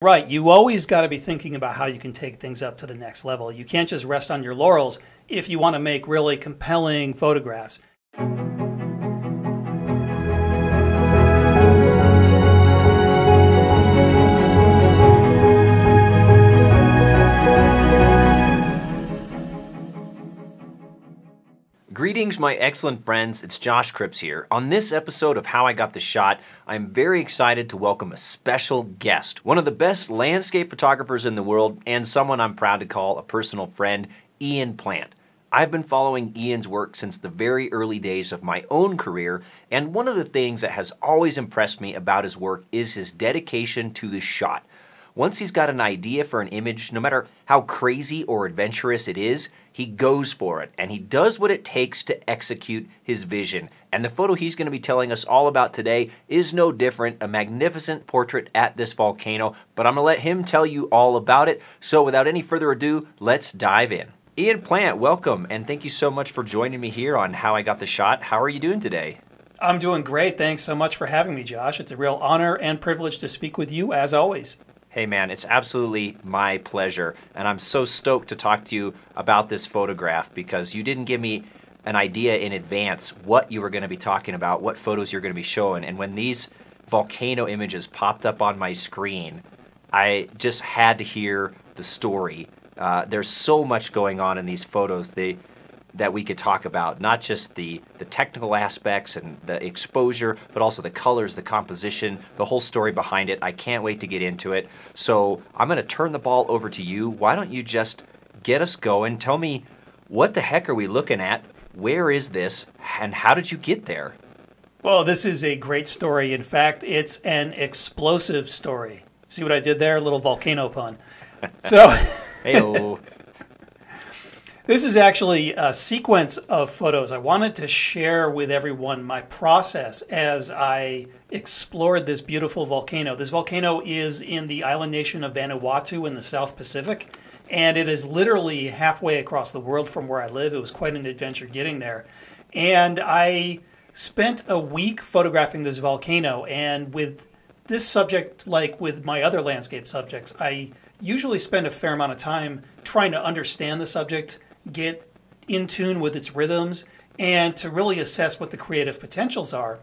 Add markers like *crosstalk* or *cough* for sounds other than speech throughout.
Right. You always got to be thinking about how you can take things up to the next level. You can't just rest on your laurels if you want to make really compelling photographs. Greetings, my excellent friends. It's Josh Cripps here. On this episode of How I Got the Shot, I'm very excited to welcome a special guest, one of the best landscape photographers in the world, and someone I'm proud to call a personal friend, Ian Plant. I've been following Ian's work since the very early days of my own career, and one of the things that has always impressed me about his work is his dedication to the shot. Once he's got an idea for an image, no matter how crazy or adventurous it is, he goes for it and he does what it takes to execute his vision. And the photo he's going to be telling us all about today is no different, a magnificent portrait at this volcano, but I'm going to let him tell you all about it. So without any further ado, let's dive in. Ian Plant, welcome and thank you so much for joining me here on How I Got the Shot. How are you doing today? I'm doing great. Thanks so much for having me, Josh. It's a real honor and privilege to speak with you as always. Hey man, it's absolutely my pleasure. And I'm so stoked to talk to you about this photograph because you didn't give me an idea in advance what you were going to be talking about, what photos you're going to be showing. And when these volcano images popped up on my screen, I just had to hear the story. Uh, there's so much going on in these photos. They that we could talk about, not just the, the technical aspects and the exposure, but also the colors, the composition, the whole story behind it. I can't wait to get into it. So I'm going to turn the ball over to you. Why don't you just get us going? Tell me what the heck are we looking at? Where is this? And how did you get there? Well, this is a great story. In fact, it's an explosive story. See what I did there? A little volcano pun. So, *laughs* hey This is actually a sequence of photos. I wanted to share with everyone my process as I explored this beautiful volcano. This volcano is in the island nation of Vanuatu in the South Pacific, and it is literally halfway across the world from where I live. It was quite an adventure getting there. And I spent a week photographing this volcano, and with this subject, like with my other landscape subjects, I usually spend a fair amount of time trying to understand the subject get in tune with its rhythms and to really assess what the creative potentials are.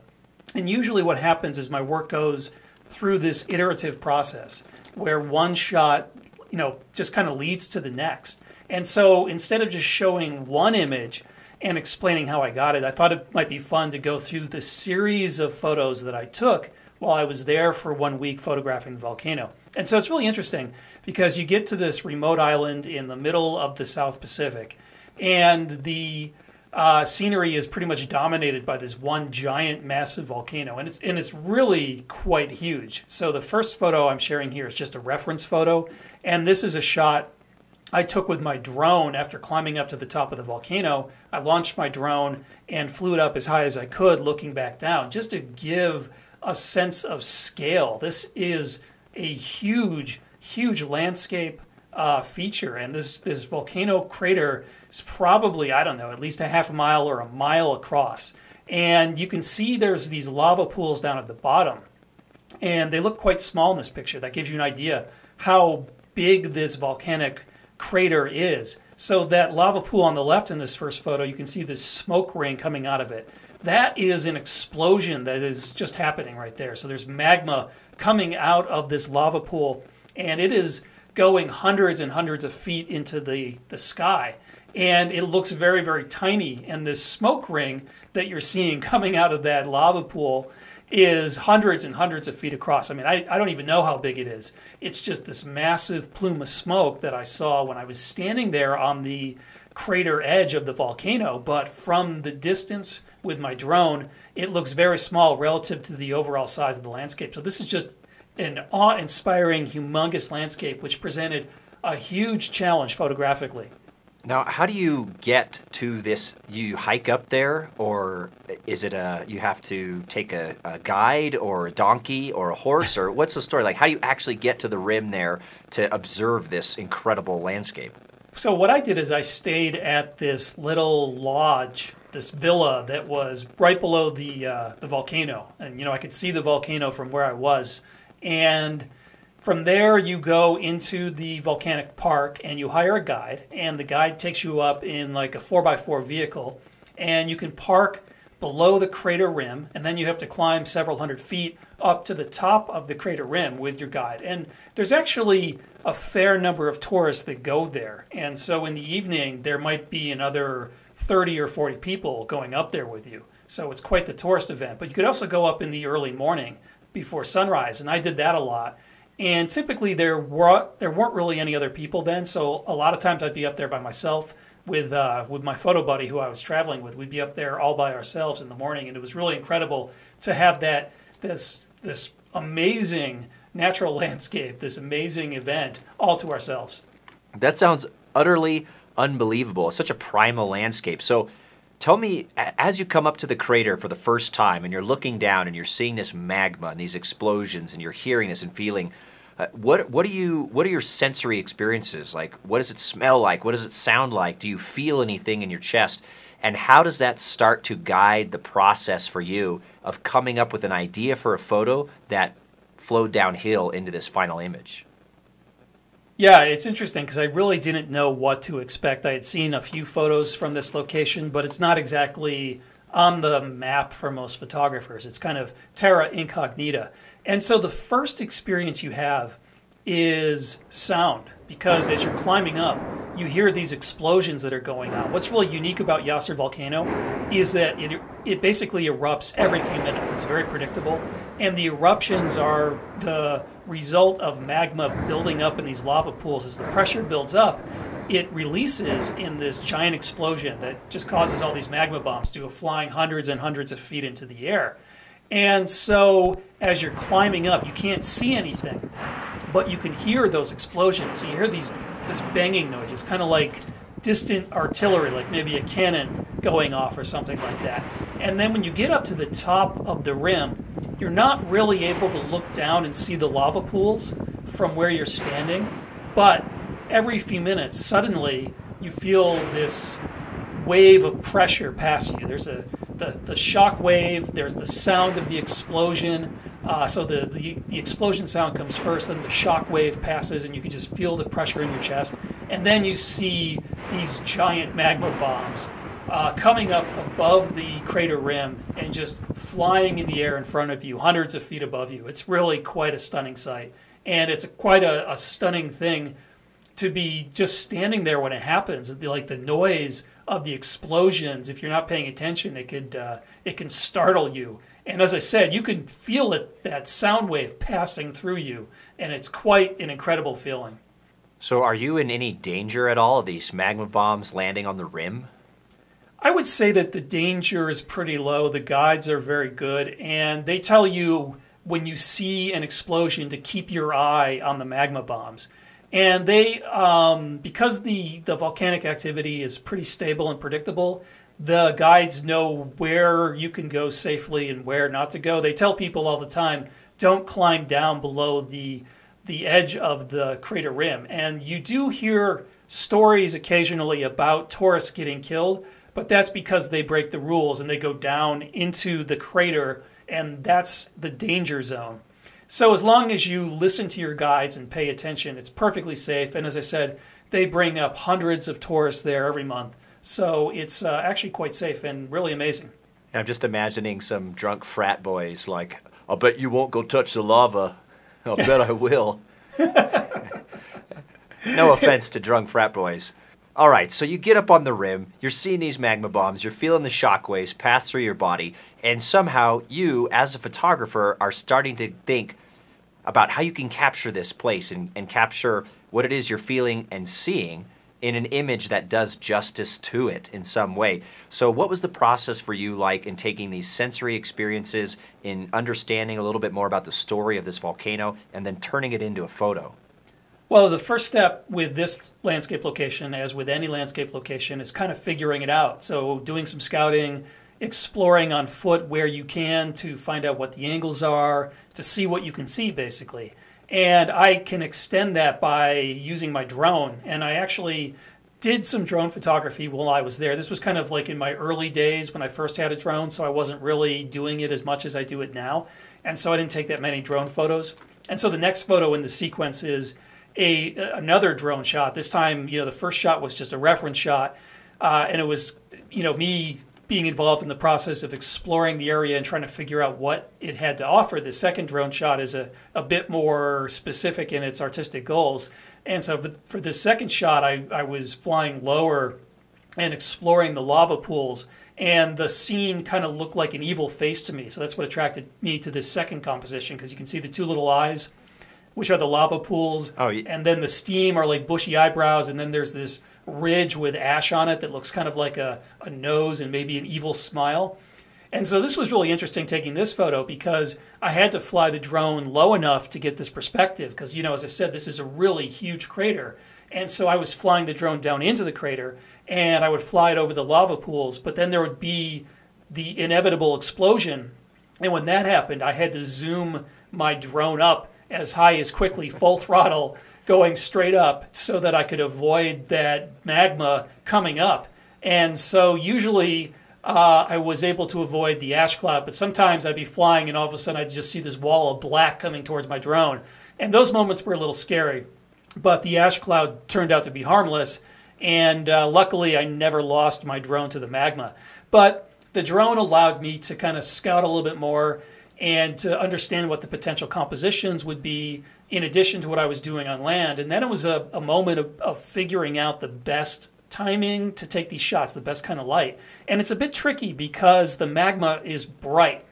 And usually, what happens is my work goes through this iterative process where one shot, you know, just kind of leads to the next. And so instead of just showing one image and explaining how I got it, I thought it might be fun to go through the series of photos that I took while I was there for one week photographing the volcano. And so it's really interesting because you get to this remote island in the middle of the South Pacific, and the uh, scenery is pretty much dominated by this one giant, massive volcano, and it's and it's really quite huge. So the first photo I'm sharing here is just a reference photo, and this is a shot I took with my drone after climbing up to the top of the volcano. I launched my drone and flew it up as high as I could, looking back down, just to give a sense of scale. This is a huge, huge landscape uh, feature, and this this volcano crater is probably I don't know at least a half a mile or a mile across, and you can see there's these lava pools down at the bottom, and they look quite small in this picture. That gives you an idea how big this volcanic crater is. So that lava pool on the left in this first photo, you can see this smoke ring coming out of it. That is an explosion that is just happening right there. So there's magma coming out of this lava pool, and it is going hundreds and hundreds of feet into the, the sky. And it looks very, very tiny. And this smoke ring that you're seeing *laughs* coming out of that lava pool is hundreds and hundreds of feet across. I mean, I, I don't even know how big it is. It's just this massive plume of smoke that I saw when I was standing there on the crater edge of the volcano. But from the distance with my drone, it looks very small relative to the overall size of the landscape. So this is just an awe-inspiring, humongous landscape, which presented a huge challenge photographically. Now, how do you get to this? You hike up there, or is it a you have to take a, a, guide, or a donkey, or a horse, or what's the story? Like, how do you actually get to the rim there to observe this incredible landscape? So, what I did is I stayed at this little lodge this villa that was right below the uh, the volcano, and you know I could see the volcano from where I was, and From there, you go into the volcanic park and you hire a guide, and the guide takes you up in like a 4x4 vehicle, and you can park below the crater rim, and then you have to climb several hundred feet up to the top of the crater rim with your guide. And there's actually a fair number of tourists that go there. And so in the evening, there might be another 30 or 40 people going up there with you. So it's quite the tourist event. But you could also go up in the early morning before sunrise, and I did that a lot. And typically there were there weren't really any other people then, so a lot of times I'd be up there by myself with uh, with my photo buddy who I was traveling with. We'd be up there all by ourselves in the morning, and it was really incredible to have that this this amazing natural *laughs* landscape, this amazing event, all to ourselves. That sounds utterly unbelievable. It's such a primal landscape. So. Tell me, as you come up to the crater for the first time and you're looking down and you're seeing this magma and these explosions and you're hearing this and feeling uh, what what do you what are your sensory experiences like? What does it smell like? What does it sound like? Do you feel anything in your chest? And how does that start to guide the process for you of coming up with an idea for a photo that flowed downhill into this final image? Yeah, it's interesting because I really didn't know what to expect. I had seen a few photos from this location, but it's not exactly on the map for most photographers. It's kind of terra incognita. And so the first experience you have is sound because as you're climbing up, you hear these explosions that are going on. What's really unique about Yasur volcano is that it, it basically erupts every few minutes. It's very predictable. And the eruptions are the result of magma building up in these lava pools. As the pressure builds up, it releases in this giant explosion that just causes all these magma bombs to go flying hundreds and hundreds of feet into the air. And so as you're climbing up, you can't see anything, but you can hear those explosions. So you hear these this banging noise. It's kind of like distant artillery, like maybe a cannon going off or something like that. And then when you get up to the top of the rim, you're not really able to look down and see the lava pools from where you're standing, but every few minutes, suddenly you feel this wave of pressure pass you. There's a the, the shock wave, there's the sound of the explosion. Uh, so the, the, the explosion sound comes first, then the shock wave passes, and you can just feel the pressure in your chest. And then you see these giant magma bombs uh, coming up above the crater rim and just flying in the air in front of you, hundreds of feet above you. It's really quite a stunning sight. And it's a, quite a, a stunning thing to be just standing there when it happens. Like the noise of the explosions, if you're not paying attention, it could uh, it can startle you. And as I said, you can feel it that sound wave passing through you, and it's quite an incredible feeling. So, are you in any danger at all of these magma bombs landing on the rim? I would say that the danger is pretty low. The guides are very good, and they tell you when you see an explosion to keep your eye on the magma bombs. And they, um, because the, the volcanic activity is pretty stable and predictable, the guides know where you can go safely and where not to go. They tell people all the time, don't climb down below the the edge of the crater rim. And you do hear stories occasionally about tourists getting killed, but that's because they break the rules and they go down into the crater, and that's the danger zone. So as long as you listen to your guides and pay attention, it's perfectly safe. And as I said, they bring up hundreds of tourists there every month. So it's uh, actually quite safe and really amazing. I'm just imagining some drunk frat boys like, I'll bet you won't go touch the lava. *laughs* I'll bet I will. *laughs* no offense to drunk frat boys. All right, so you get up on the rim, you're seeing these magma bombs, you're feeling the shock waves pass through your body, and somehow you, as a photographer, are starting to think about how you can capture this place and, and capture what it is you're feeling and seeing in an image that does justice to it in some way. So, what was the process for you like in taking these sensory experiences, in understanding a little bit more about the story of this volcano, and then turning it into a photo? Well, the first step with this landscape location, as with any landscape location, is kind of figuring it out. So, doing some scouting, exploring on foot where you can to find out what the angles are, to see what you can see, basically. And I can extend that by using my drone. And I actually did some drone photography while I was there. This was kind of like in my early days when I first had a drone, so I wasn't really doing it as much as I do it now. And so I didn't take that many drone photos. And so the next photo in the sequence is a another drone shot. This time, you know, the first shot was just a reference shot, uh, and it was, you know, me being involved in the process of exploring the area and trying to figure out what it had to offer. The second drone shot is a, a bit more specific in its artistic goals. And so for the second shot, I, I was flying lower and exploring the lava pools. And the scene kind of looked like an evil face to me. So that's what attracted me to this second composition because you can see the two little eyes, which are the lava pools. Oh, yeah. And then the steam are like bushy eyebrows. And then there's this ridge with ash on it that looks kind of like a, a nose and maybe an evil smile. And so this was really interesting taking this photo because I had to fly the drone low enough to get this perspective because, you know, as I said, this is a really huge crater. And so I was flying the drone down into the crater and I would fly it over the lava pools, but then there would be the inevitable explosion. And when that happened, I had to zoom my drone up as high as quickly, full throttle, going straight up so that I could avoid that magma coming up. And so usually uh, I was able to avoid the ash cloud, but sometimes I'd be flying and all of a sudden I'd just see this wall of black coming towards my drone. And those moments were a little scary. But the ash cloud turned out to be harmless, and uh, luckily I never lost my drone to the magma. But the drone allowed me to kind of scout a little bit more and to understand what the potential compositions would be in addition to what I was doing on land. And then it was a, a moment of, of figuring out the best timing to take these shots, the best kind of light. And it's a bit tricky because the magma is bright.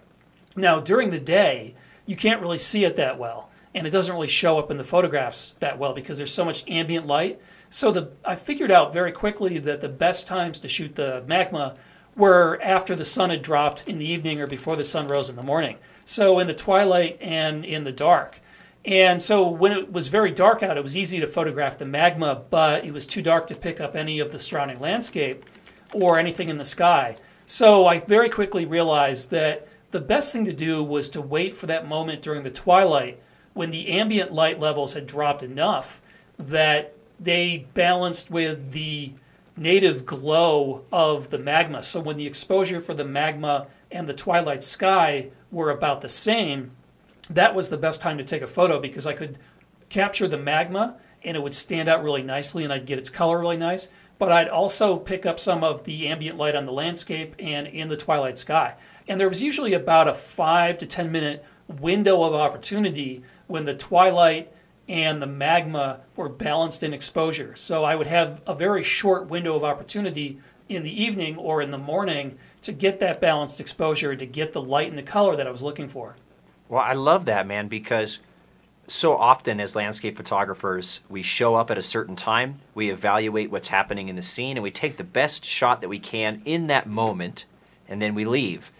Now, during the day, you can't really see it that well, and it doesn't really show up in the photographs that well because there's so much ambient light. So the I figured out very quickly that the best times to shoot the magma were after the sun had dropped in the evening or before the sun rose in the morning. So in the twilight and in the dark. And so when it was very dark out, it was easy to photograph the magma, but it was too dark to pick up any of the surrounding landscape or anything in the sky. So I very quickly realized that the best thing to do was to wait for that moment during the twilight when the ambient light levels had dropped enough that they balanced with the native glow of the magma. So when the exposure for the magma and the twilight sky were about the same, that was the best time to take a photo because I could capture the magma and it would stand out really nicely and I'd get its color really nice. But I'd also pick up some of the ambient light on the landscape and in the twilight sky. And there was usually about a five to 10 minute window of opportunity when the twilight and the magma were balanced in exposure. So I would have a very short window of opportunity in the evening or in the morning to get that balanced exposure, to get the light and the color that I was looking for. Well, I love that, man, because so often as landscape photographers, we show up at a certain time, we evaluate what's happening in the scene, and we take the best shot that we can in that moment, and then we leave.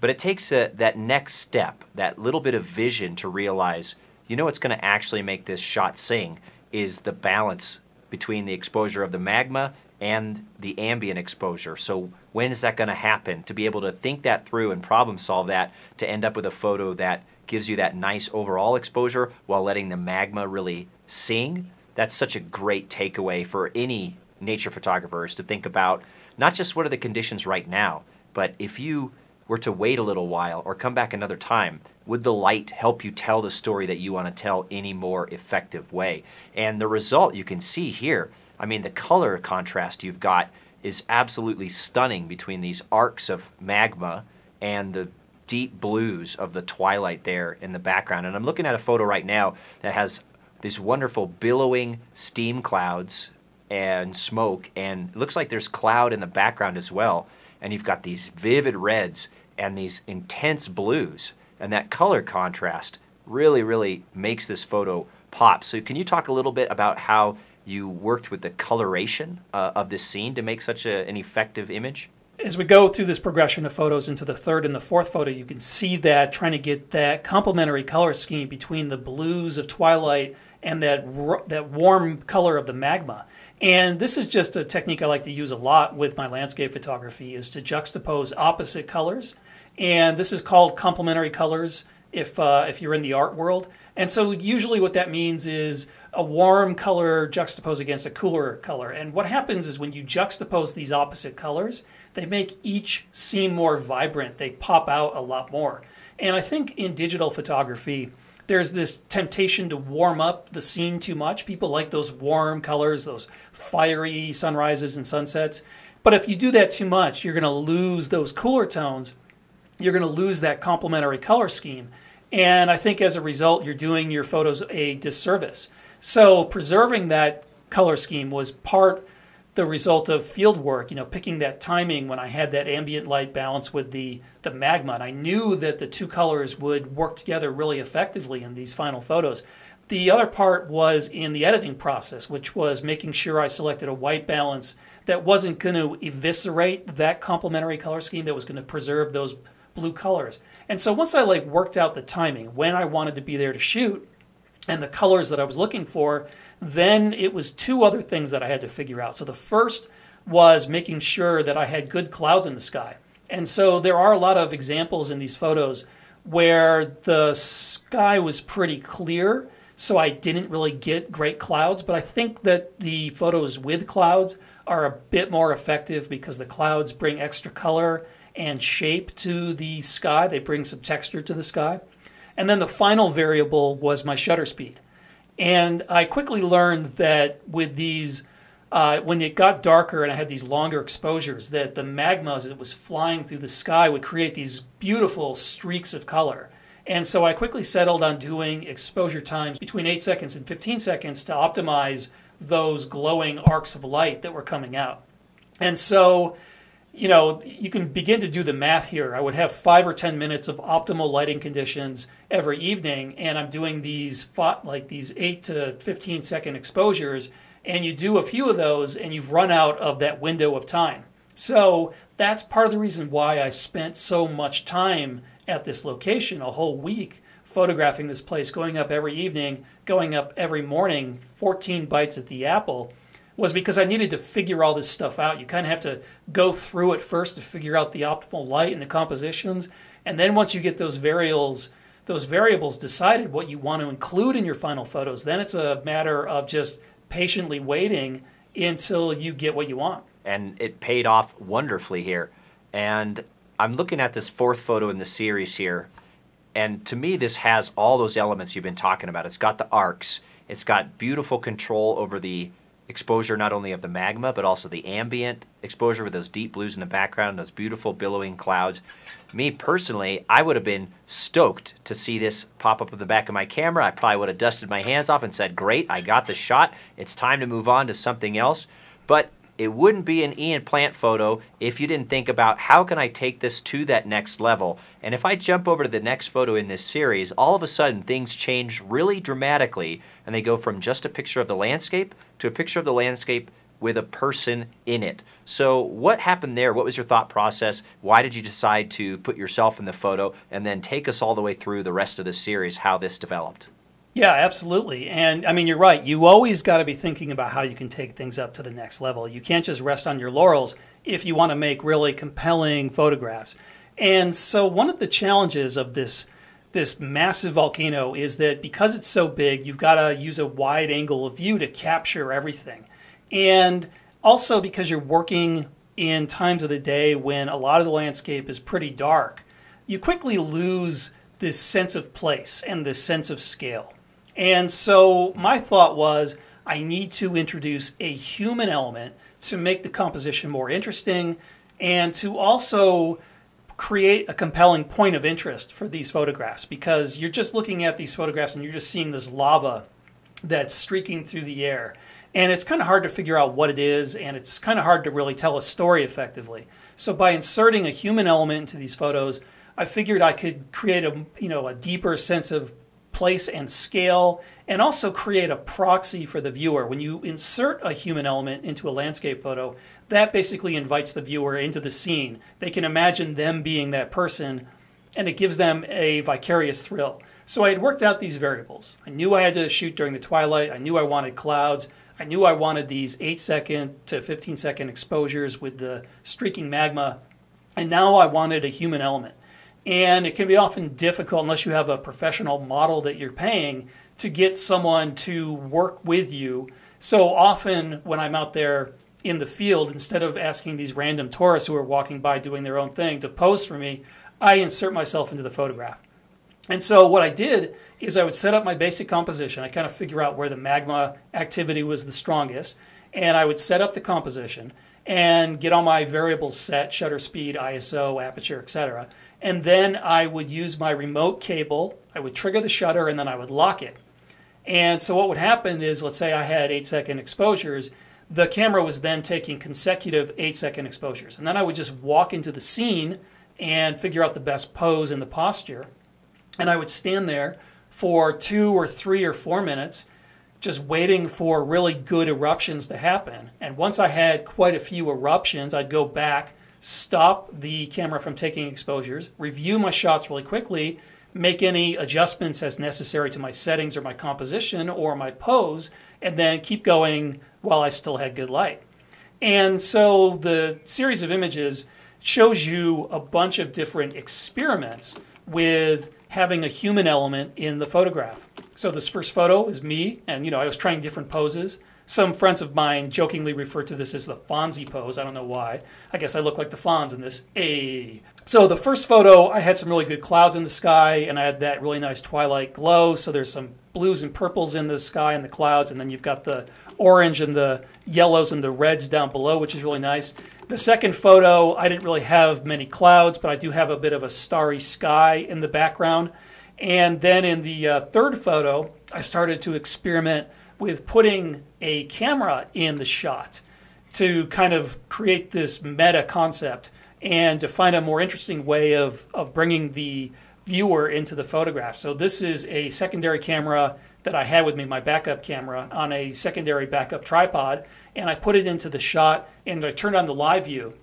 But it takes a, that next step, that little bit of vision to realize, you know what's going to actually make this shot sing is the balance between the exposure of the magma and the ambient exposure. So when is that going to happen? To be able to think that through and problem solve that to end up with a photo that gives you that nice overall exposure while letting the magma really sing. That's such a great takeaway for any nature photographers to think about not just what are the conditions right now, but if you were to wait a little while or come back another time, would the light help you tell the story that you want to tell any more effective way? And the result you can see here I mean, the color contrast you've got is absolutely stunning between these arcs of magma and the deep blues of the twilight there in the background. And I'm looking at a photo right now that has these wonderful billowing steam clouds and smoke, and it looks like there's cloud in the background as well. And you've got these vivid reds and these intense blues, and that color contrast really, really makes this photo pop. So, can you talk a little bit about how you worked with the coloration uh, of this scene to make such a, an effective image? As we go through this progression of photos into the third and the fourth photo, you can see that trying to get that complementary color scheme between the blues of twilight and that that warm color of the magma. And this is just a technique I like to use a lot with my landscape photography is to juxtapose opposite colors. And this is called complementary colors if uh, if you're in the art world. And so usually what that means is a warm color juxtaposed against a cooler color. And what happens is when you juxtapose these opposite colors, they make each seem more vibrant. They pop out a lot more. And I think in digital photography, there's this temptation to warm up the scene too much. People like those warm colors, those fiery sunrises and sunsets. But if you do that too much, you're going to lose those cooler tones. You're going to lose that complementary color scheme. And I think as a result, you're doing your photos a disservice. So preserving that color scheme was part the result of field work, you know, picking that timing when I had that ambient light balance with the, the magma. And I knew that the two colors would work together really effectively in these final photos. The other part was in the editing process, which was making sure I selected a white balance that wasn't going to eviscerate that complementary color scheme, that was going to preserve those blue colors. And so once I like worked out the timing, when I wanted to be there to shoot, and the colors that I was looking for, then it was two other things that I had to figure out. So the first was making sure that I had good clouds in the sky. And so there are a lot of examples in these photos where the sky was pretty clear, so I didn't really get great clouds. But I think that the photos with clouds are a bit more effective because the clouds bring extra color and shape to the sky, they bring some texture to the sky. And then the final variable was my shutter speed. And I quickly learned that with these, uh, when it got darker and I had these longer exposures, that the magma as it was flying through the sky would create these beautiful streaks of color. And so I quickly settled on doing exposure times between 8 seconds and 15 seconds to optimize those glowing arcs of light that were coming out. And so you know, you can begin to do the math here. I would have five or 10 minutes of optimal lighting conditions every evening, and I'm doing these like these eight to 15 second exposures, and you do a few of those, and you've run out of that window of time. So that's part of the reason why I spent so much time at this location, a whole week, photographing this place, going up every evening, going up every morning, 14 bites at the apple was because I needed to figure all this stuff out. You kind of have to go through it first to figure out the optimal light and the compositions, and then once you get those variables, those variables decided what you want to include in your final photos, then it's a matter of just patiently waiting until you get what you want. And it paid off wonderfully here. And I'm looking at this fourth photo in the series here, and to me, this has all those elements you've been talking about. It's got the arcs, it's got beautiful control over the exposure not only of the magma but also the ambient exposure with those deep blues in the background, those beautiful billowing clouds. Me personally, I would have been stoked to see this pop up in the back of my camera. I probably would have dusted my hands off and said, Great, I got the shot. It's time to move on to something else. But it wouldn't be an Ian Plant photo if you didn't think about how can I take this to that next level. And if I jump over to the next photo in this series, all of a sudden things change really dramatically and they go from just a picture of the landscape to a picture of the landscape with a person in it. So, what happened there? What was your thought process? Why did you decide to put yourself in the photo? And then take us all the way through the rest of the series, how this developed. Yeah, absolutely. And I mean, you're right. You always got to be thinking about how you can take things up to the next level. You can't just rest on your laurels if you want to make really compelling photographs. And so, one of the challenges of this this massive volcano is that because it's so big, you've got to use a wide angle of view to capture everything. And also because you're working in times of the day when a lot of the landscape is pretty dark, you quickly lose this sense of place and this sense of scale. And so my thought was I need to introduce a human element to make the composition more interesting and to also create a compelling point of interest for these photographs because you're just looking at these photographs and you're just seeing this lava that's streaking through the air. And it's kind of hard to figure out what it is, and it's kind of hard to really tell a story effectively. So by inserting a human element into these photos, I figured I could create a you know a deeper sense of place and scale, and also create a proxy for the viewer. When you insert a human element into a landscape photo, that basically invites the viewer into the scene. They can imagine them being that person, and it gives them a vicarious thrill. So I had worked out these variables. I knew I had to shoot during the twilight. I knew I wanted clouds. I knew I wanted these 8 second to 15 second exposures with the streaking magma. And now I wanted a human element. And it can be often difficult unless you have a professional model that you're paying to get someone to work with you. So often when I'm out there in the field, instead of asking these random tourists who are walking by doing their own thing to pose for me, I insert myself into the photograph. And so what I did is I would set up my basic composition. I kind of figure out where the magma activity was the strongest, and I would set up the composition and get all my variables set, shutter speed, ISO, aperture, etc. And then I would use my remote cable. I would trigger the shutter and then I would lock it. And so what would happen is, let's say I had eight second exposures, the camera was then taking consecutive eight second exposures. And then I would just walk into the scene and figure out the best pose and the posture. And I would stand there for two or three or four minutes, just waiting for really good eruptions to happen. And once I had quite a few eruptions, I'd go back, stop the camera from taking exposures, review my shots really quickly, make any adjustments as necessary to my settings or my composition or my pose, and then keep going while I still had good light. And so the series of images shows you a bunch of different experiments with having a human element in the photograph. So this first photo is me, and you know I was trying different poses. Some friends of mine jokingly refer to this as the Fonzie pose. I don't know why. I guess I look like the Fonz in this. A. So the first photo, I had some really good clouds in the sky, and I had that really nice twilight glow. So there's some blues and purples in the sky and the clouds, and then you've got the orange and the yellows and the reds down below, which is really nice. The second photo, I didn't really have many clouds, but I do have a bit of a starry sky in the background. And then in the uh, third photo, I started to experiment with putting a camera in the shot to kind of create this meta concept and to find a more interesting way of, of bringing the viewer into the photograph. So this is a secondary camera that I had with me, my backup camera, on a secondary backup tripod, and I put it into the shot and I turned on the live view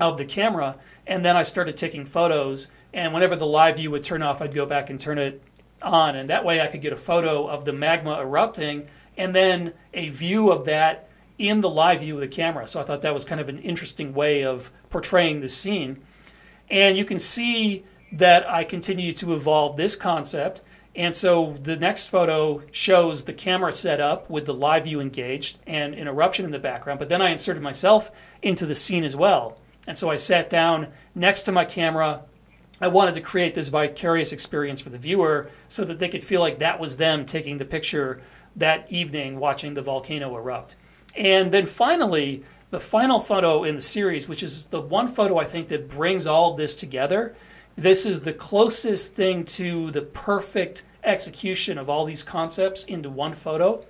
of the camera, and then I started taking photos. And whenever the live view would turn off, I'd go back and turn it on, and that way I could get a photo of the magma erupting and then a view of that in the live view of the camera. So I thought that was kind of an interesting way of portraying the scene. And you can see that I continue to evolve this concept and so the next photo shows the camera set up with the live view engaged and an eruption in the background. But then I inserted myself into the scene as well. And so I sat down next to my camera. I wanted to create this vicarious experience for the viewer so that they could feel like that was them taking the picture that evening watching the volcano erupt. And then finally, the final photo in the series, which is the one photo I think that brings all this together, this is the closest thing to the perfect execution of all these concepts into one photo.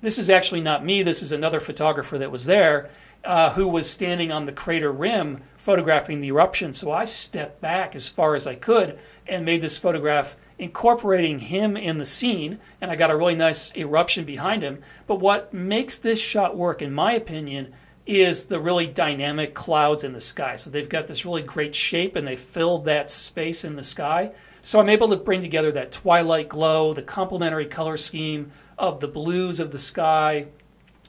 This is actually not me, this is another photographer that was there uh, who was standing on the crater rim photographing the eruption. So I stepped back as far as I could and made this photograph incorporating him in the scene, and I got a really nice eruption behind him. But what makes this shot work, in my opinion, is the really dynamic clouds in the sky. So they've got this really great shape and they fill that space in the sky. So I'm able to bring together that twilight glow, the complementary color scheme of the blues of the sky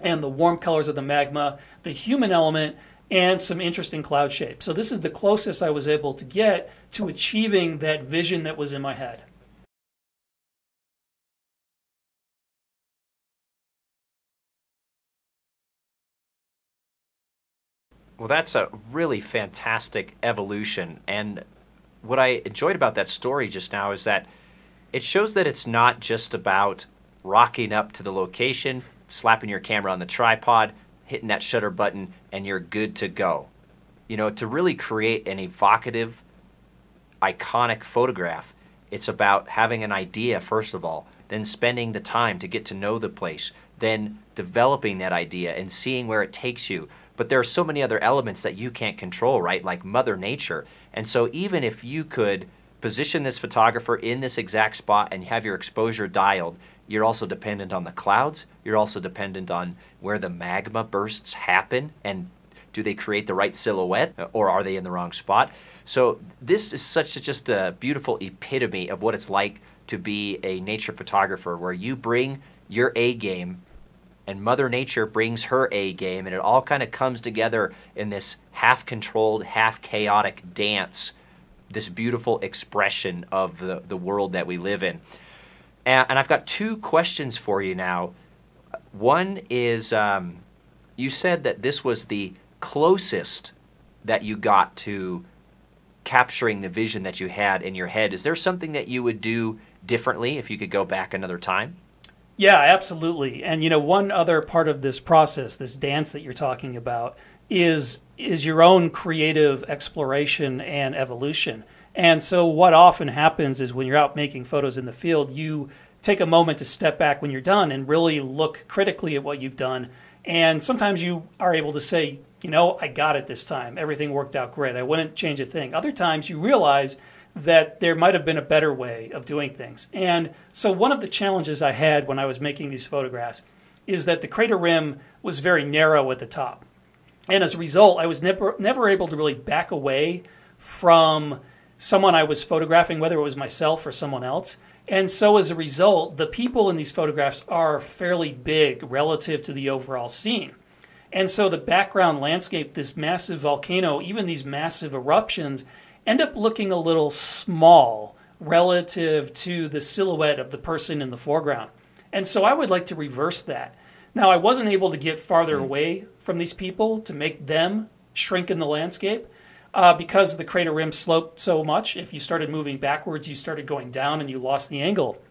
and the warm colors of the magma, the human element, and some interesting cloud shapes. So this is the closest I was able to get to achieving that vision that was in my head. Well, that's a really fantastic evolution. And what I enjoyed about that story just now is that it shows that it's not just about rocking up to the location, slapping your camera on the tripod, hitting that shutter button, and you're good to go. You know, to really create an evocative, iconic photograph, it's about having an idea, first of all, then spending the time to get to know the place, then developing that idea and seeing where it takes you but there are so many other elements that you can't control, right? Like Mother Nature. And so even if you could position this photographer in this exact spot and have your exposure dialed, you're also dependent on the clouds. You're also dependent on where the magma bursts happen and do they create the right silhouette uh, or are they in the wrong spot? So this is such a, just a beautiful epitome of what it's like to be a nature photographer where you bring your A game and Mother Nature brings her A game, and it all kind of comes together in this half controlled, half chaotic dance, this beautiful expression of the, the world that we live in. And, and I've got two questions for you now. One is um, you said that this was the closest that you got to capturing the vision that you had in your head. Is there something that you would do differently if you could go back another time? Yeah, absolutely. And you know, one other part of this process, this dance that you're talking about, is is your own creative exploration and evolution. And so what often happens is when you're out making photos in the field, you take a moment to step back when you're done and really look critically at what you've done. And sometimes you are able to say, you know, I got it this time. Everything worked out great. I wouldn't change a thing. Other times you realize that there might have been a better way of doing things. And so one of the challenges I had when I was making these photographs is that the crater rim was very narrow at the top. And as a result, I was never, never able to really back away from someone I was photographing, whether it was myself or someone else. And so as a result, the people in these photographs are fairly big relative to the overall scene. And so the background landscape, this massive volcano, even these massive eruptions, end up looking a little small relative to the silhouette of the person in the foreground. And so I would like to reverse that. Now, I wasn't able to get farther mm. away from these people to make them shrink in the landscape uh, because the crater rim sloped so much. If you started moving backwards, you started going down and you lost the angle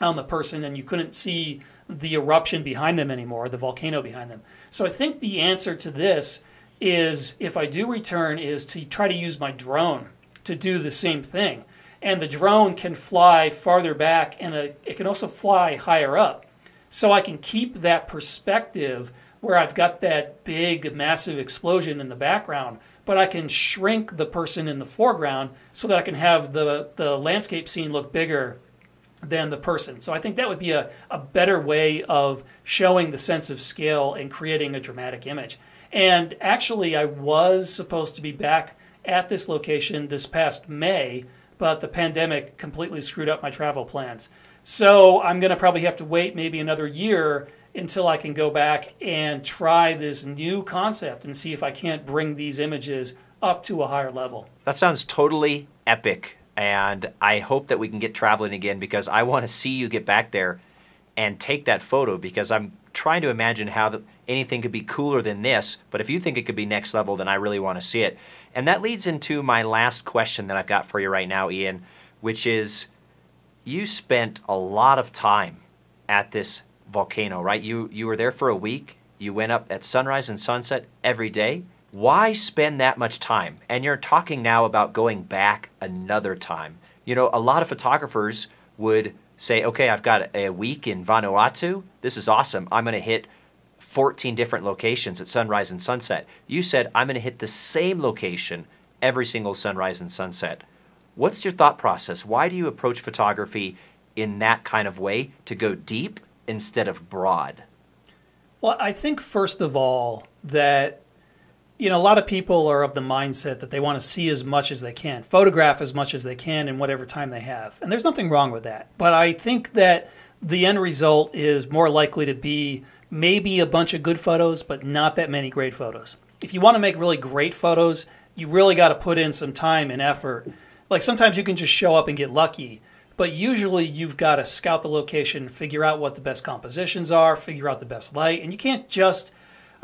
on the person and you couldn't see the eruption behind them anymore, the volcano behind them. So I think the answer to this is if I do return is to try to use my drone to do the same thing. And the drone can fly farther back and it can also fly higher up. So I can keep that perspective where I've got that big, massive explosion in the background, but I can shrink the person in the foreground so that I can have the, the landscape scene look bigger than the person. So I think that would be a, a better way of showing the sense of scale and creating a dramatic image. And actually, I was supposed to be back at this location this past May, but the pandemic completely screwed up my travel plans. So I'm going to probably have to wait maybe another year until I can go back and try this new concept and see if I can't bring these images up to a higher level. That sounds totally epic. And I hope that we can get traveling again because I want to see you get back there and take that photo because I'm trying to imagine how the, anything could be cooler than this. But if you think it could be next level, then I really want to see it. And that leads into my last question that I've got for you right now, Ian, which is you spent a lot of time at this volcano, right? You you were there for a week. You went up at sunrise and sunset every day. Why spend that much time? And you're talking now about going back another time. You know, a lot of photographers would say, okay, I've got a week in Vanuatu. This is awesome. I'm going to hit 14 different locations at sunrise and sunset. You said, I'm going to hit the same location every single sunrise and sunset. What's your thought process? Why do you approach photography in that kind of way to go deep instead of broad? Well, I think, first of all, that you know, a lot of people are of the mindset that they want to see as much as they can, photograph as much as they can in whatever time they have. And there's nothing wrong with that. But I think that the end result is more likely to be maybe a bunch of good photos, but not that many great photos. If you want to make really great photos, you really got to put in some time and effort. Like sometimes you can just show up and get lucky, but usually you've got to scout the location, figure out what the best compositions are, figure out the best light, and you can't just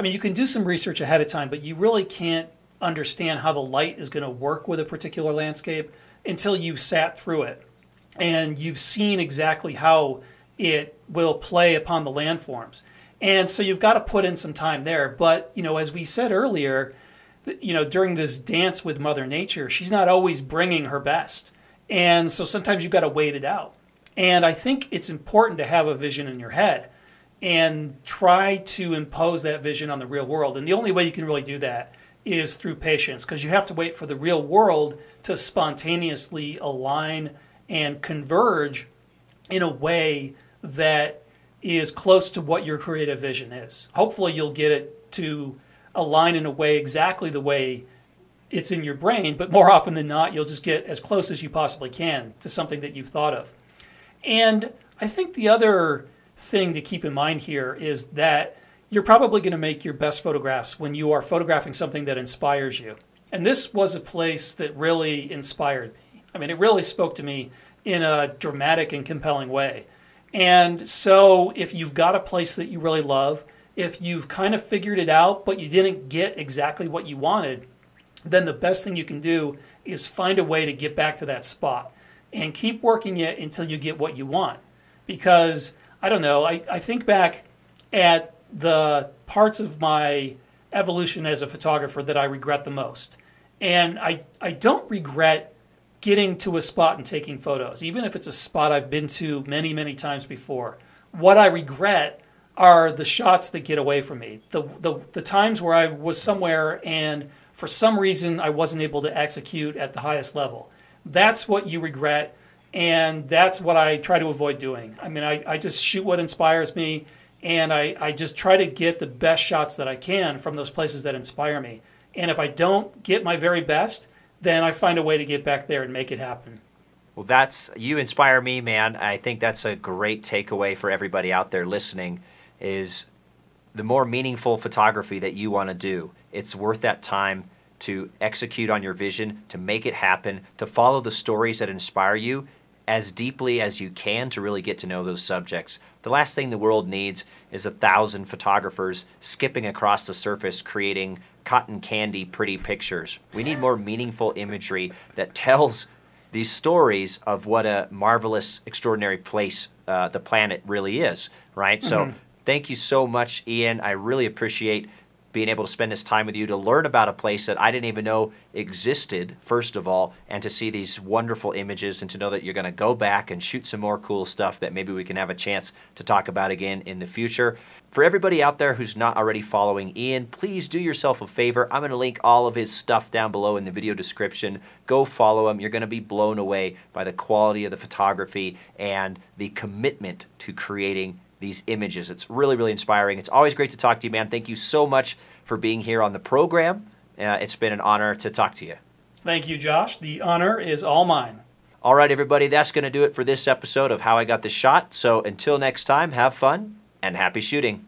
I mean, you can do some research ahead of time, but you really can't understand how the light is going to work with a particular landscape until you've sat through it and you've seen exactly how it will play upon the landforms. And so you've got to put in some time there. But, you know, as we said earlier, you know, during this dance with Mother Nature, she's not always bringing her best. And so sometimes you've got to wait it out. And I think it's important to have a vision in your head and try to impose that vision on the real world. And the only way you can really do that is through patience because you have to wait for the real world to spontaneously align and converge in a way that is close to what your creative vision is. Hopefully, you'll get it to align in a way exactly the way it's in your brain, but more often than not, you'll just get as close as you possibly can to something that you've thought of. And I think the other thing to keep in mind here is that you're probably going to make your best photographs when you are photographing something that inspires you. And this was a place that really inspired me. I mean, it really spoke to me in a dramatic and compelling way. And so, if you've got a place that you really love, if you've kind of figured it out, but you didn't get exactly what you wanted, then the best thing you can do is find a way to get back to that spot and keep working it until you get what you want. Because I don't know, I, I think back at the parts of my evolution as a photographer that I regret the most. And I, I don't regret getting to a spot and taking photos, even if it's a spot I've been to many, many times before. What I regret are the shots that get away from me. The, the, the times where I was somewhere and for some reason I wasn't able to execute at the highest level. That's what you regret, and that's what I try to avoid doing. I mean, I, I just shoot what inspires me, and I, I just try to get the best shots that I can from those places that inspire me. And if I don't get my very best, then I find a way to get back there and make it happen. Well, that's you inspire me, man. I think that's a great takeaway for everybody out there listening is the more meaningful photography that you want to do, it's worth that time to execute on your vision, to make it happen, to follow the stories that inspire you as deeply as you can to really get to know those subjects. The last thing the world needs is a thousand photographers skipping across the surface creating cotton candy pretty pictures. We need more meaningful imagery that tells these stories of what a marvelous, extraordinary place uh, the planet really is, right? Mm-hmm. So thank you so much, Ian. I really appreciate being able to spend this time with you to learn about a place that I didn't even know existed, first of all, and to see these wonderful images and to know that you're going to go back and shoot some more cool stuff that maybe we can have a chance to talk about again in the future. For everybody out there who's not already following Ian, please do yourself a favor. I'm going to link all of his stuff down below in the video description. Go follow him. You're going to be blown away by the quality of the photography and the commitment to creating these images. It's really, really inspiring. It's always great to talk to you, man. Thank you so much for being here on the program. Uh, it's been an honor to talk to you. Thank you, Josh. The honor is all mine. All right, everybody, that's going to do it for this episode of How I Got the Shot. So until next time, have fun and happy shooting.